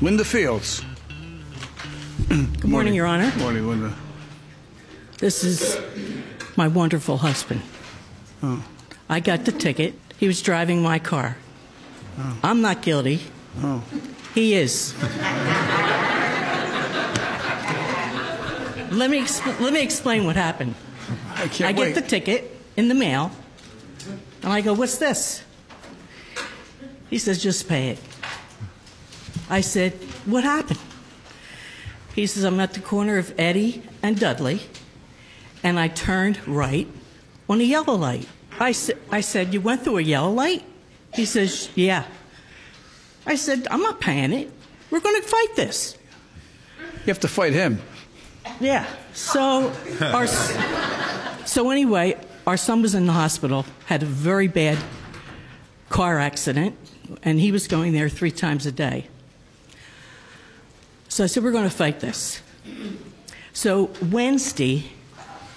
Linda Fields. Good morning, Your Honor. Good Morning, Linda. This is my wonderful husband. Oh. I got the ticket. He was driving my car. Oh. I'm not guilty. Oh. He is. let me let me explain what happened. I can't I wait. get the ticket in the mail, and I go, "What's this?" He says, "Just pay it." I said, "What happened?" He says, "I'm at the corner of Eddy and Dudley, and I turned right on a yellow light." I, sa- I said, "You went through a yellow light?" He says, "Yeah." I said, "I'm not paying it. We're going to fight this." You have to fight him. Yeah. So our so anyway, our son was in the hospital, had a very bad car accident, and he was going there three times a day. So I said, we're going to fight this. So Wednesday,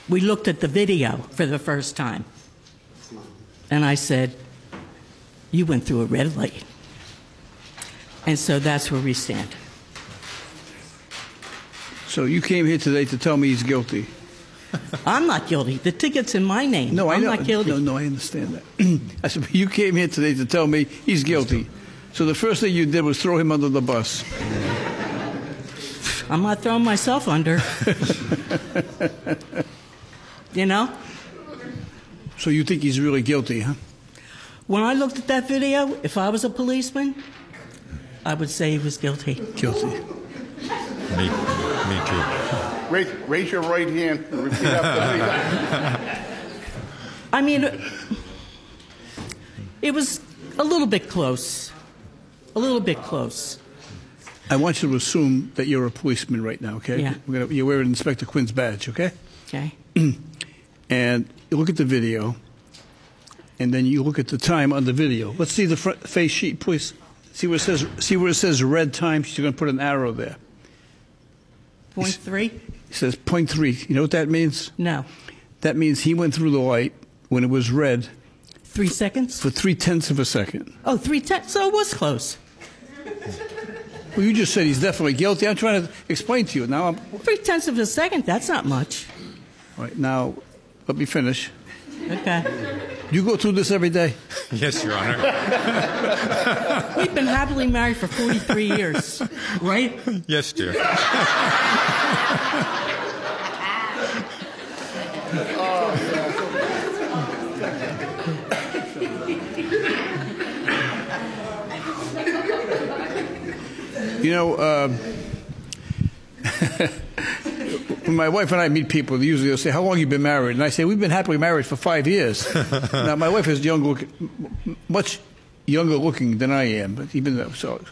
we looked at the video for the first time, and I said, you went through a red light. And so that's where we stand. So you came here today to tell me he's guilty. I'm not guilty. The ticket's in my name. No, I I'm know. not guilty. No, no, I understand that. I said, but you came here today to tell me he's guilty. So the first thing you did was throw him under the bus. I'm not throwing myself under. you know? So you think he's really guilty, huh? When I looked at that video, if I was a policeman, I would say he was guilty. Guilty. Me, me too. Raise, raise your right hand and repeat after me. I mean, it was a little bit close. A little bit close. I want you to assume that you're a policeman right now, okay? Yeah. We're gonna, you're wearing Inspector Quinn's badge, okay? Okay? And you look at the video, and then you look at the time on the video. Let's see the front face sheet, please. See where it says, see where it says red time? You're going to put an arrow there. Point three? It says point three. You know what that means? No. That means he went through the light when it was red Three seconds? for three tenths of a second. Oh, three tenths. So it was close. Well, you just said he's definitely guilty. I'm trying to explain to you. Now, I'm, Three tenths of a second, that's not much. all right, now, let me finish. Okay. You go through this every day? Yes, Your Honor. We've been happily married for 43 years, right? Yes, dear. You know, um, when my wife and I meet people, usually they'll say, "How long you been married?" And I say, "We've been happily married for five years." now, my wife is young, look, much younger looking than I am, but even though, so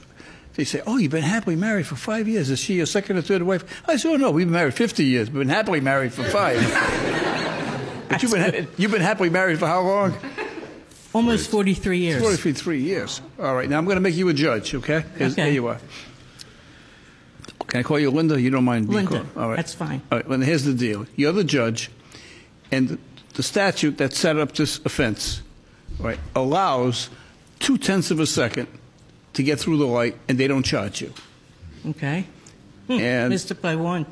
they say, "Oh, you've been happily married for five years." Is she your second or third wife? I say, "Oh no, we've been married fifty years. We've been happily married for five. but you've been you've been happily married for how long? Almost 43 years. Forty three years. All right. Now I'm going to make you a judge. Okay? Here's- Okay. Here you are. Can I call you Linda? You don't mind being Linda, called? All right. that's fine. All right. Well, here's the deal. You're the judge, and the, the statute that set up this offense, right, allows two tenths of a second to get through the light, and they don't charge you. Okay. Hmm, and Missed it by one.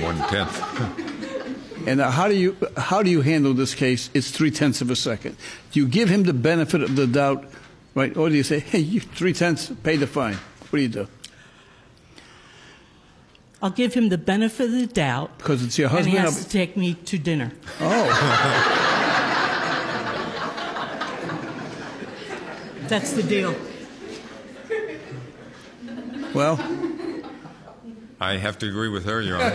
One tenth. and now how do you how do you handle this case? It's three tenths of a second. Do you give him the benefit of the doubt, right, or do you say, hey, you three tenths, pay the fine? What do you do? I'll give him the benefit of the doubt, Because it's your husband. and husband. he has to take me to dinner. Oh, That's the deal. well, I have to agree with her, Your Honor.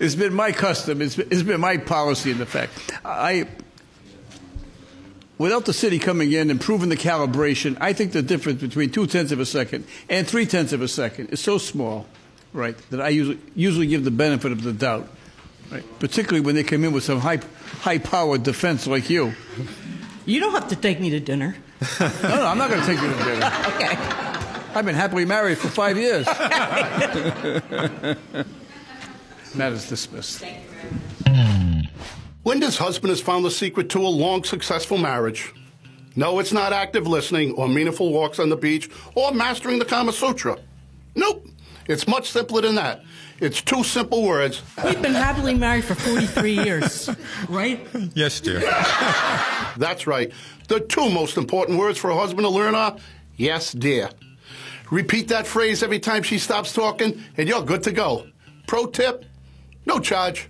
it's been my custom. It's been, it's been my policy, in effect. I, without the city coming in and proving the calibration, I think the difference between two tenths of a second and three tenths of a second is so small, right, that I usually usually give the benefit of the doubt, right, particularly when they come in with some high high powered defense like you. You don't have to take me to dinner. No, no, I'm not going to take you to dinner. Okay. I've been happily married for five years. Matters dismissed. Linda's husband has found the secret to a long, successful marriage. No, it's not active listening or meaningful walks on the beach or mastering the Kama Sutra. Nope. It's much simpler than that. It's two simple words. We've been happily married for 43 years, right? Yes, dear. That's right. The two most important words for a husband to learn are yes, dear. Repeat that phrase every time she stops talking, and you're good to go. Pro tip no charge.